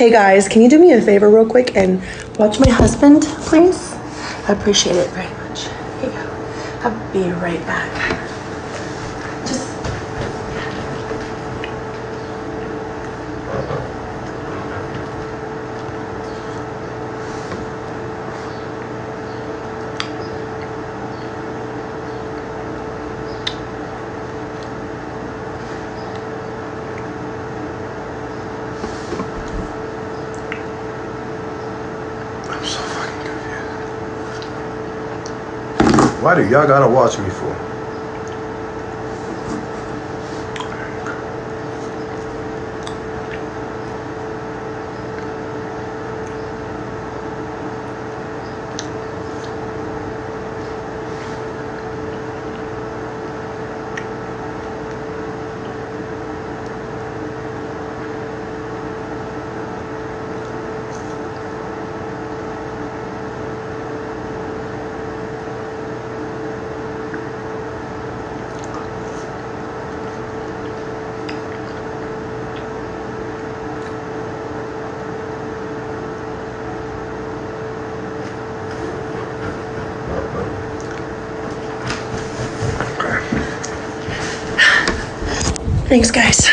Hey guys, can you do me a favor real quick and watch my husband, please? I appreciate it very much. Here you go. I'll be right back. Just I'm so fucking confused. Why do y'all gotta watch me for? Thanks guys.